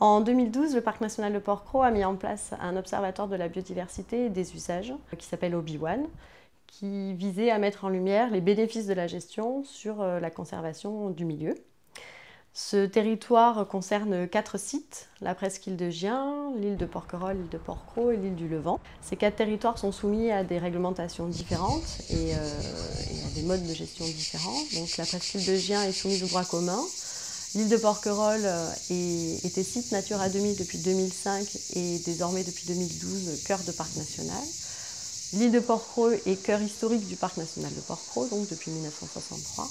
En 2012, le Parc national de Port-Cros a mis en place un observatoire de la biodiversité et des usages qui s'appelle Obi-Wan, qui visait à mettre en lumière les bénéfices de la gestion sur euh, la conservation du milieu. Ce territoire concerne quatre sites, la presqu'île de Gien, l'île de Porquerolles, l'île de Porquerolles et l'île du Levant. Ces quatre territoires sont soumis à des réglementations différentes et, euh, et, à des modes de gestion différents. Donc la presqu'île de Gien est soumise au droit commun. L'île de Porquerolles est, était site Natura 2000 depuis 2005 et désormais depuis 2012 cœur de parc national. L'île de Porquerolles est cœur historique du parc national de Porquerolles, donc depuis 1963.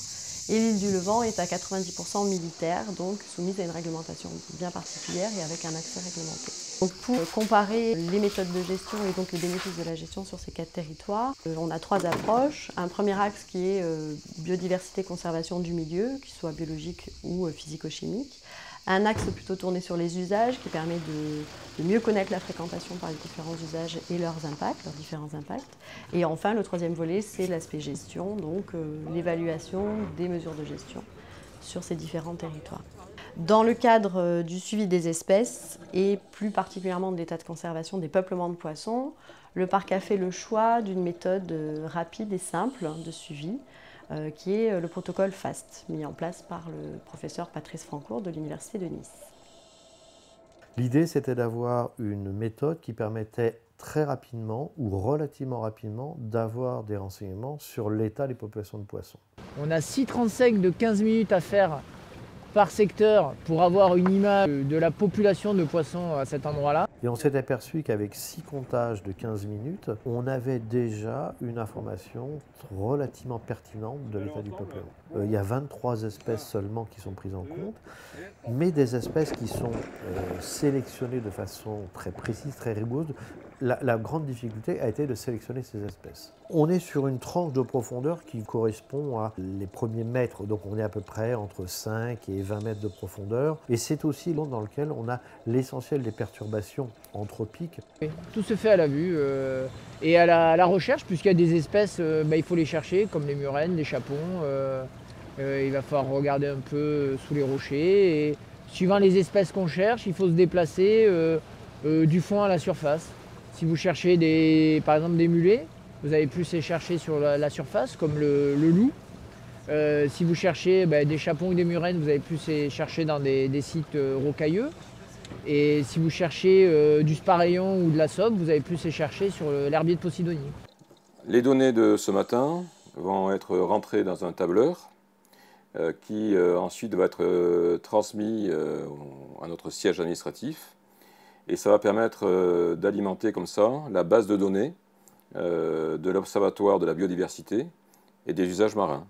Et l'île du Levant est à 90% militaire, donc soumise à une réglementation bien particulière et avec un accès réglementé. Donc pour comparer les méthodes de gestion et donc les bénéfices de la gestion sur ces quatre territoires, euh, on a trois approches. Un premier axe qui est euh, biodiversité, conservation du milieu, qu'il soit biologique ou euh, physico-chimique un axe plutôt tourné sur les usages qui permet de, mieux connaître la fréquentation par les différents usages et leurs impacts. Et enfin, le troisième volet, c'est l'aspect gestion, donc l'évaluation des mesures de gestion sur ces différents territoires. Dans le cadre euh, du suivi des espèces et plus particulièrement de l'état de conservation des peuplements de poissons, le parc a fait le choix d'une méthode euh, rapide et simple de suivi euh, qui est le protocole FAST, mis en place par le professeur Patrice Francourt de l'Université de Nice. L'idée, c'était d'avoir une méthode qui permettait très rapidement ou relativement rapidement d'avoir des renseignements sur l'état des populations de poissons. On a 6 35 de 15 minutes à faire par secteur pour avoir une image de la population de poissons à cet endroit-là. Et on s'est aperçu qu'avec six comptages de 15 minutes, on avait déjà une information relativement pertinente de l'état du peuplement. Euh, il y a 23 espèces seulement qui sont prises en compte, mais des espèces qui sont euh, sélectionnées de façon très précise, très rigoureuse la, grande difficulté a été de sélectionner ces espèces. On est sur une tranche de profondeur qui correspond à les premiers mètres, donc on est à peu près entre 5 et 20 mètres de profondeur, et c'est aussi l'onde dans lequel on a l'essentiel des perturbations anthropiques. Tout se fait à la vue euh, et à la, recherche, puisqu'il y a des espèces, euh, bah, il faut les chercher, comme les murènes, les chapons, euh, il va falloir regarder un peu sous les rochers, et suivant les espèces qu'on cherche, il faut se déplacer du fond à la surface. Si vous cherchez par exemple des mulets, vous allez plus les chercher sur la, surface, comme le, loup. Euh, si vous cherchez ben, des chapons ou des murènes, vous allez plus les chercher dans des, sites euh, rocailleux. Et si vous cherchez euh, du sparaillon ou de la sobe, vous allez plus les chercher sur l'herbier de Posidonie. Les données de ce matin vont être rentrées dans un tableur qui ensuite va être transmis à notre siège administratif et ça va permettre d'alimenter comme ça la base de données de l'Observatoire de la biodiversité et des usages marins.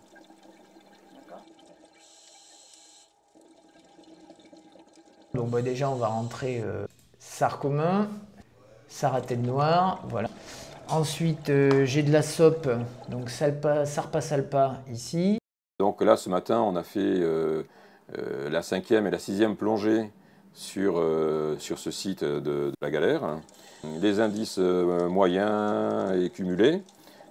Bah, déjà on va rentrer euh, sar commun, noire, voilà. Ensuite j'ai de la SOP, donc salpa, sarpa salpa ici. Donc là ce matin on a fait la cinquième et la sixième plongée sur, euh, sur ce site de, la galère. Les indices euh, moyens et cumulés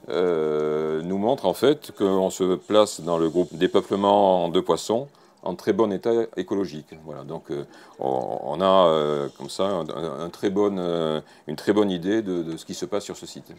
euh, nous montrent en fait qu'on se place dans le groupe des peuplements de poissons en très bon état écologique. Voilà, donc on, a comme ça bonne, une très bonne idée de ce qui se passe sur ce site.